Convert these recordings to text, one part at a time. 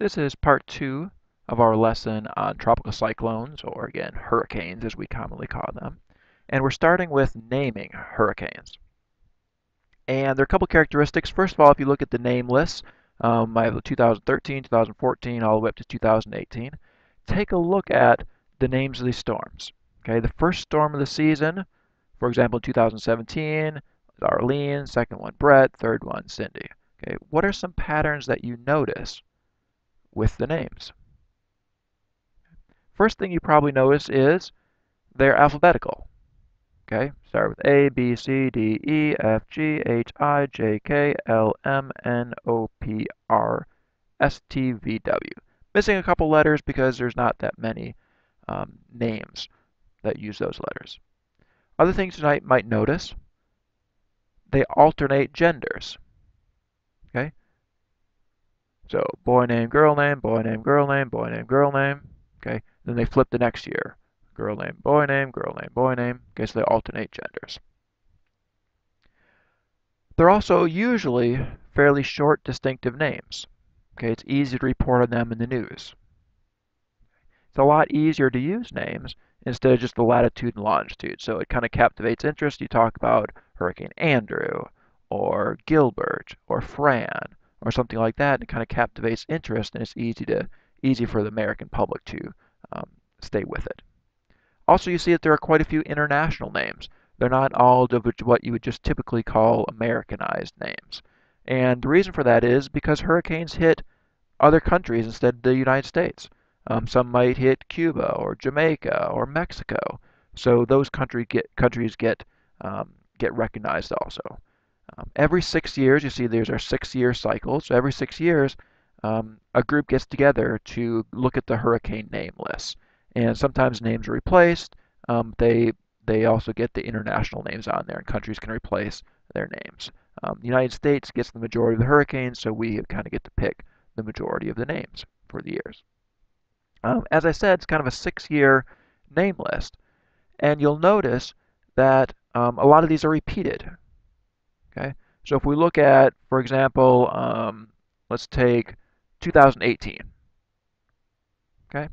This is part two of our lesson on tropical cyclones, or again, hurricanes as we commonly call them. And we're starting with naming hurricanes. And there are a couple characteristics. First of all, if you look at the name list, um, I have 2013, 2014, all the way up to 2018. Take a look at the names of these storms. Okay, the first storm of the season, for example, 2017, Arlene, second one Brett, third one Cindy. Okay, what are some patterns that you notice with the names. First thing you probably notice is they're alphabetical. Okay, start with A, B, C, D, E, F, G, H, I, J, K, L, M, N, O, P, R, S, T, V, W. Missing a couple letters because there's not that many um, names that use those letters. Other things you might, might notice, they alternate genders. So boy name, girl name, boy name, girl name, boy name, girl name. Okay, then they flip the next year. Girl name, boy name, girl name, boy name. Okay, so they alternate genders. They're also usually fairly short distinctive names. Okay, it's easy to report on them in the news. It's a lot easier to use names instead of just the latitude and longitude. So it kind of captivates interest. You talk about Hurricane Andrew or Gilbert or Fran or something like that, and kind of captivates interest, and it's easy to easy for the American public to um, stay with it. Also, you see that there are quite a few international names. They're not all what you would just typically call Americanized names. And the reason for that is because hurricanes hit other countries instead of the United States. Um, some might hit Cuba or Jamaica or Mexico. So those country get, countries get, um, get recognized also. Um, every six years, you see there's our six-year cycle. So every six years, um, a group gets together to look at the hurricane name list. And sometimes names are replaced. Um, they they also get the international names on there, and countries can replace their names. Um, the United States gets the majority of the hurricanes, so we kind of get to pick the majority of the names for the years. Um, as I said, it's kind of a six-year name list. And you'll notice that um, a lot of these are repeated. Okay, so if we look at, for example, um, let's take 2018. Okay,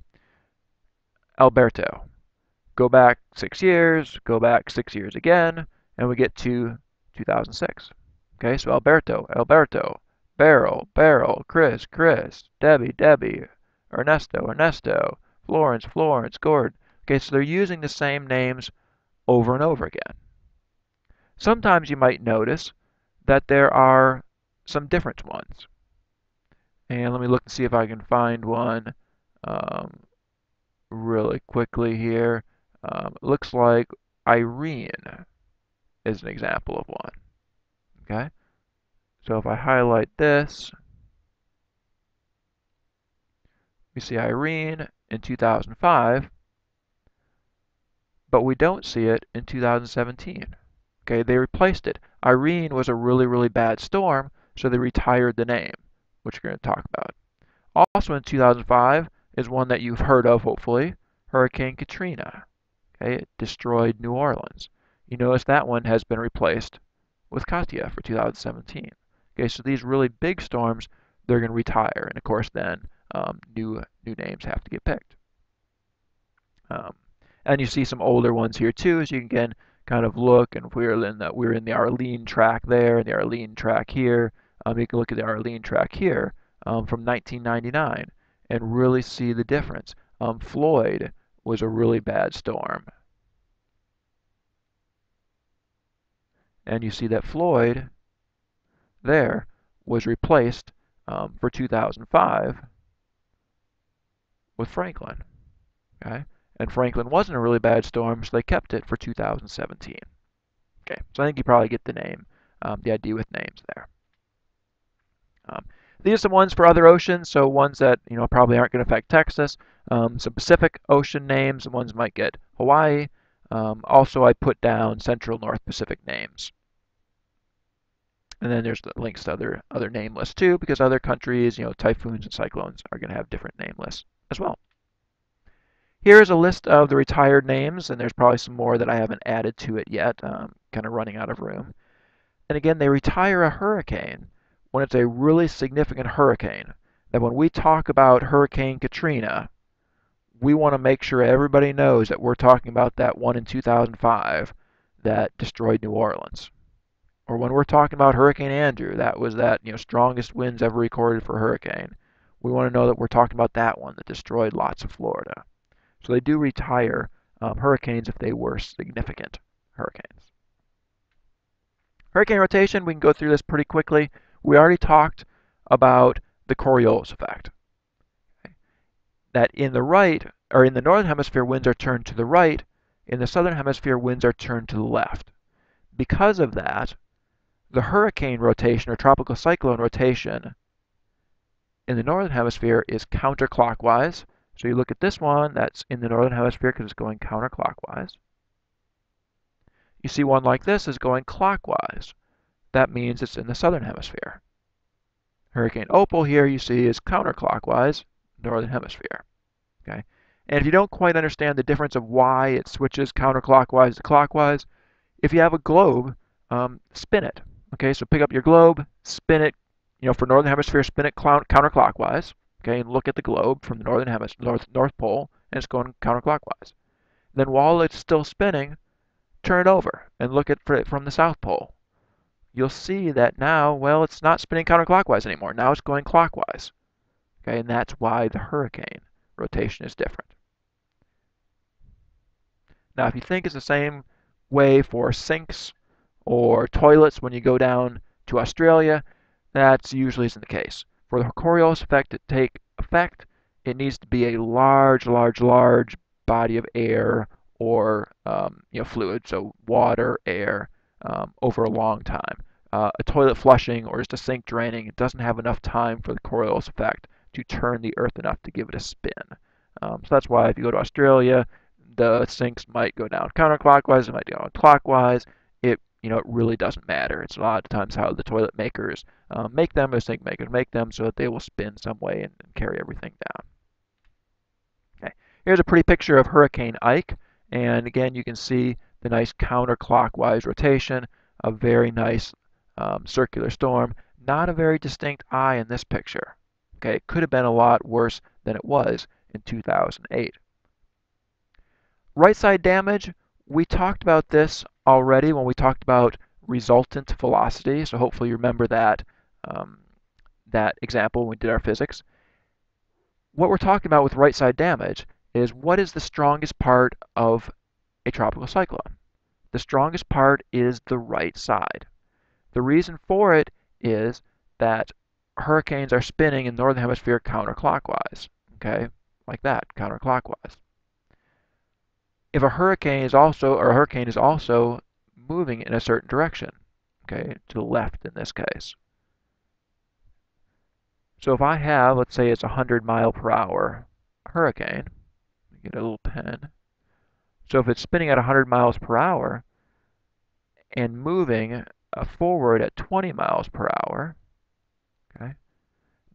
Alberto. Go back six years, go back six years again, and we get to 2006. Okay, so Alberto, Alberto, Beryl, Beryl, Chris, Chris, Debbie, Debbie, Ernesto, Ernesto, Florence, Florence, Gordon. Okay, so they're using the same names over and over again. Sometimes you might notice that there are some different ones. And let me look and see if I can find one um, really quickly here. Um, looks like Irene is an example of one. Okay? So if I highlight this, we see Irene in 2005, but we don't see it in 2017. Okay, they replaced it. Irene was a really, really bad storm, so they retired the name, which we're going to talk about. Also in 2005 is one that you've heard of, hopefully, Hurricane Katrina. Okay, it destroyed New Orleans. You notice that one has been replaced with Katia for 2017. Okay, so these really big storms, they're going to retire, and of course then um, new new names have to get picked. Um, and you see some older ones here too, as you can again kind of look, and we are in the we're in the Arlene track there, and the Arlene track here, um, you can look at the Arlene track here um, from 1999 and really see the difference. Um, Floyd was a really bad storm. And you see that Floyd there was replaced um, for 2005 with Franklin. Okay? And Franklin wasn't a really bad storm, so they kept it for 2017. Okay, so I think you probably get the name, um, the idea with names there. Um, these are some ones for other oceans, so ones that you know probably aren't going to affect Texas. Um, some Pacific Ocean names, ones might get Hawaii. Um, also, I put down Central North Pacific names. And then there's the links to other other name lists too, because other countries, you know, typhoons and cyclones are going to have different name lists as well. Here's a list of the retired names, and there's probably some more that I haven't added to it yet, um, kind of running out of room. And again, they retire a hurricane when it's a really significant hurricane that when we talk about Hurricane Katrina, we want to make sure everybody knows that we're talking about that one in 2005 that destroyed New Orleans. Or when we're talking about Hurricane Andrew, that was that you know strongest winds ever recorded for a hurricane. We want to know that we're talking about that one that destroyed lots of Florida. So they do retire um, hurricanes if they were significant hurricanes. Hurricane rotation, we can go through this pretty quickly. We already talked about the Coriolis effect. Okay. That in the right, or in the northern hemisphere, winds are turned to the right. In the southern hemisphere, winds are turned to the left. Because of that, the hurricane rotation or tropical cyclone rotation in the northern hemisphere is counterclockwise. So you look at this one, that's in the northern hemisphere because it's going counterclockwise. You see one like this is going clockwise. That means it's in the southern hemisphere. Hurricane Opal here you see is counterclockwise, northern hemisphere. Okay, And if you don't quite understand the difference of why it switches counterclockwise to clockwise, if you have a globe, um, spin it. Okay, so pick up your globe, spin it, you know, for northern hemisphere, spin it counterclockwise. Okay, and look at the globe from the northern hemisphere, north north pole, and it's going counterclockwise. Then while it's still spinning, turn it over and look at it from the south pole you'll see that now, well, it's not spinning counterclockwise anymore. Now it's going clockwise. Okay, and that's why the hurricane rotation is different. Now, if you think it's the same way for sinks or toilets when you go down to Australia, that usually isn't the case. For the Coriolis effect to take effect, it needs to be a large, large, large body of air or um, you know fluid, so water, air, um, over a long time uh, a toilet flushing or just a sink draining, doesn't have enough time for the Coriolis effect to turn the Earth enough to give it a spin. Um, so that's why if you go to Australia, the sinks might go down counterclockwise, it might go clockwise. You know it really doesn't matter. It's a lot of times how the toilet makers um, make them, or sink makers make them, so that they will spin some way and, and carry everything down. Okay, here's a pretty picture of Hurricane Ike, and again you can see the nice counterclockwise rotation, a very nice um, circular storm. Not a very distinct eye in this picture. Okay, it could have been a lot worse than it was in 2008. Right side damage, we talked about this already when we talked about resultant velocity, so hopefully you remember that, um, that example when we did our physics. What we're talking about with right side damage is what is the strongest part of a tropical cyclone? The strongest part is the right side. The reason for it is that hurricanes are spinning in the northern hemisphere counterclockwise, okay, like that, counterclockwise. If a hurricane is also, or a hurricane is also moving in a certain direction, okay, to the left in this case. So if I have, let's say it's a 100 mile per hour hurricane, get a little pen. So if it's spinning at 100 miles per hour and moving uh, forward at 20 miles per hour. Okay.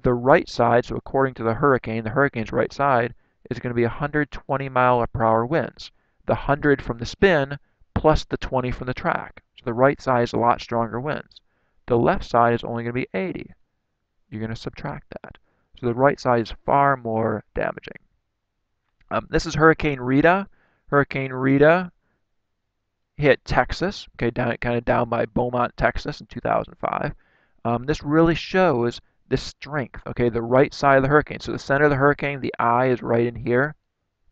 The right side, so according to the hurricane, the hurricane's right side is going to be 120 mile per hour winds. The 100 from the spin plus the 20 from the track. So the right side is a lot stronger winds. The left side is only going to be 80. You're going to subtract that. So the right side is far more damaging. Um, this is Hurricane Rita. Hurricane Rita hit Texas, okay, down kind of down by Beaumont, Texas in 2005. Um, this really shows the strength, okay, the right side of the hurricane. So the center of the hurricane, the eye is right in here,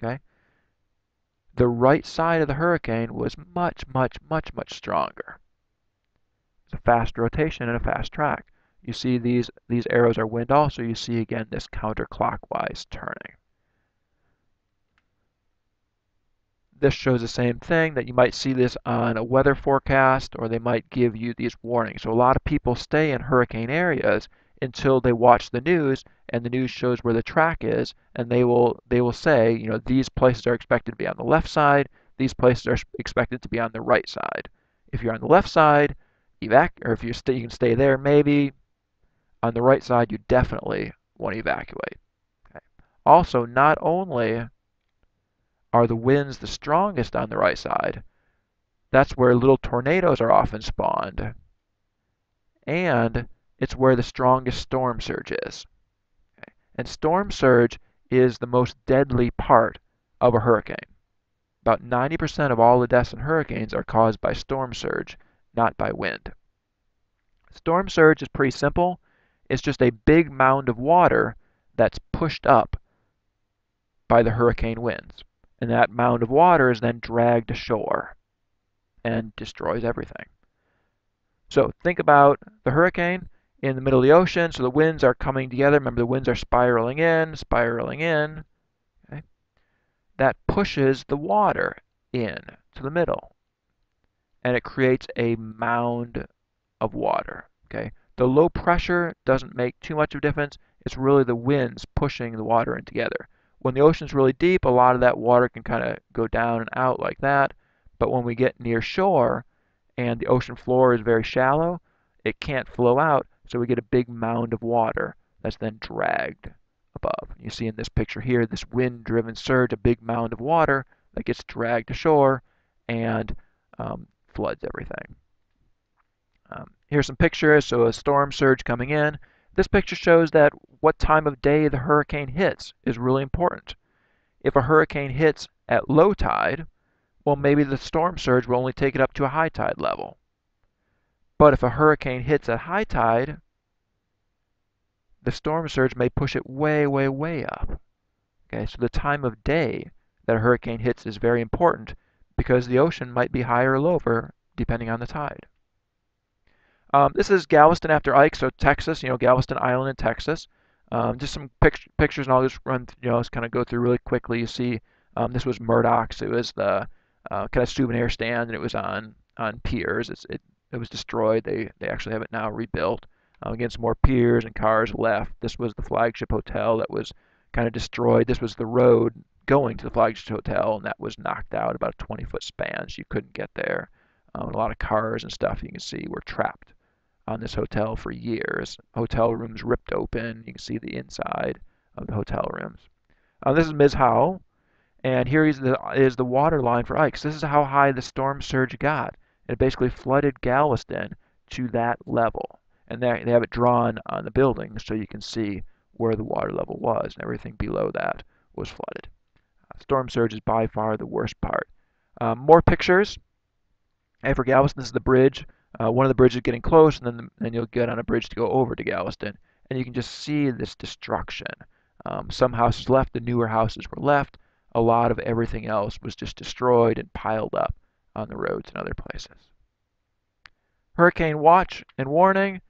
okay. The right side of the hurricane was much, much, much, much stronger. It's a fast rotation and a fast track. You see these, these arrows are wind also. You see again this counterclockwise turning. This shows the same thing that you might see this on a weather forecast or they might give you these warnings. So a lot of people stay in hurricane areas until they watch the news and the news shows where the track is and they will they will say, you know, these places are expected to be on the left side, these places are expected to be on the right side. If you're on the left side, evac or if you stay you can stay there maybe. On the right side, you definitely want to evacuate. Okay. Also, not only are the winds the strongest on the right side. That's where little tornadoes are often spawned. And it's where the strongest storm surge is. And storm surge is the most deadly part of a hurricane. About 90% of all the deaths in hurricanes are caused by storm surge, not by wind. Storm surge is pretty simple. It's just a big mound of water that's pushed up by the hurricane winds. And that mound of water is then dragged ashore and destroys everything. So think about the hurricane in the middle of the ocean. So the winds are coming together. Remember, the winds are spiraling in, spiraling in. Okay? That pushes the water in to the middle. And it creates a mound of water. Okay? The low pressure doesn't make too much of a difference. It's really the winds pushing the water in together. When the ocean's really deep, a lot of that water can kind of go down and out like that. But when we get near shore and the ocean floor is very shallow, it can't flow out, so we get a big mound of water that's then dragged above. You see in this picture here, this wind-driven surge, a big mound of water that gets dragged ashore and um, floods everything. Um, here's some pictures, so a storm surge coming in. This picture shows that what time of day the hurricane hits is really important. If a hurricane hits at low tide, well, maybe the storm surge will only take it up to a high tide level. But if a hurricane hits at high tide, the storm surge may push it way, way, way up. Okay, so the time of day that a hurricane hits is very important because the ocean might be higher or lower depending on the tide. Um, this is Galveston after Ike, so Texas, you know, Galveston Island in Texas. Um, just some pic pictures, and I'll just run, you know, just kind of go through really quickly. You see, um, this was Murdoch's. It was the uh, kind of souvenir stand, and it was on on piers. It's, it it was destroyed. They they actually have it now rebuilt. Um, again, some more piers and cars left. This was the flagship hotel that was kind of destroyed. This was the road going to the flagship hotel, and that was knocked out about a 20 foot span, so you couldn't get there. Um, a lot of cars and stuff you can see were trapped on this hotel for years. Hotel rooms ripped open. You can see the inside of the hotel rooms. Uh, this is Ms. Howell, and here is the, is the water line for Ike. This is how high the storm surge got. It basically flooded Galveston to that level. And they, they have it drawn on the building so you can see where the water level was, and everything below that was flooded. Uh, storm surge is by far the worst part. Um, more pictures. And for Galveston, this is the bridge uh, one of the bridges getting close, and then the, then you'll get on a bridge to go over to Galveston, and you can just see this destruction. Um, some houses left, the newer houses were left. A lot of everything else was just destroyed and piled up on the roads and other places. Hurricane watch and warning.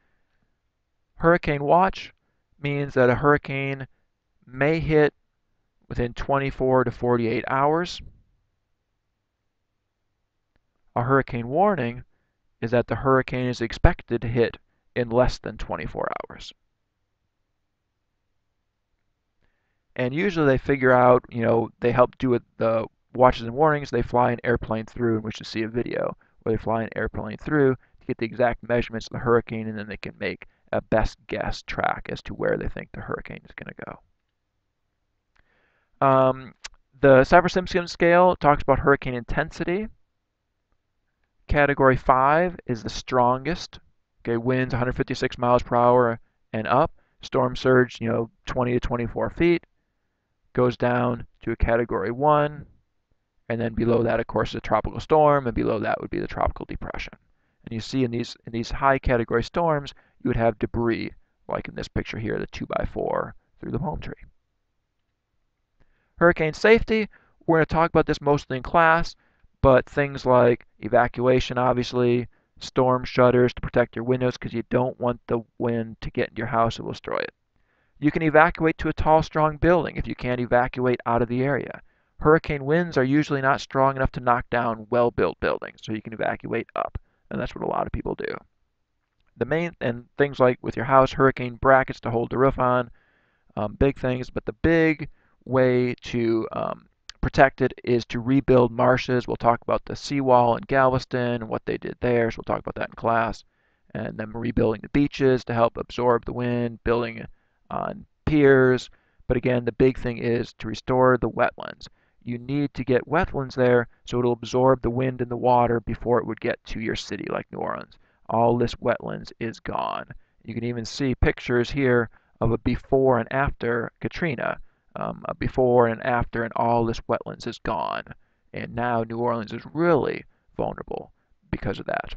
Hurricane watch means that a hurricane may hit within 24 to 48 hours. A hurricane warning is that the hurricane is expected to hit in less than 24 hours. And usually they figure out, you know, they help do it, the watches and warnings, they fly an airplane through, and we should see a video where they fly an airplane through to get the exact measurements of the hurricane, and then they can make a best guess track as to where they think the hurricane is going to go. Um, the Saffir-Simpson scale talks about hurricane intensity. Category 5 is the strongest. Okay, winds 156 miles per hour and up. Storm surge, you know, 20 to 24 feet. Goes down to a Category 1. And then below that, of course, is a tropical storm, and below that would be the tropical depression. And you see in these in these high category storms, you would have debris, like in this picture here, the 2x4 through the palm tree. Hurricane safety, we're going to talk about this mostly in class but things like evacuation, obviously, storm shutters to protect your windows because you don't want the wind to get into your house and destroy it. You can evacuate to a tall, strong building if you can't evacuate out of the area. Hurricane winds are usually not strong enough to knock down well-built buildings, so you can evacuate up, and that's what a lot of people do. The main and things like with your house, hurricane brackets to hold the roof on, um, big things, but the big way to um, protected is to rebuild marshes. We'll talk about the seawall in Galveston and what they did there, so we'll talk about that in class. And then rebuilding the beaches to help absorb the wind, building on piers. But again, the big thing is to restore the wetlands. You need to get wetlands there so it'll absorb the wind and the water before it would get to your city like New Orleans. All this wetlands is gone. You can even see pictures here of a before and after Katrina, um, a before and after, and all this wetlands is gone. And now New Orleans is really vulnerable because of that.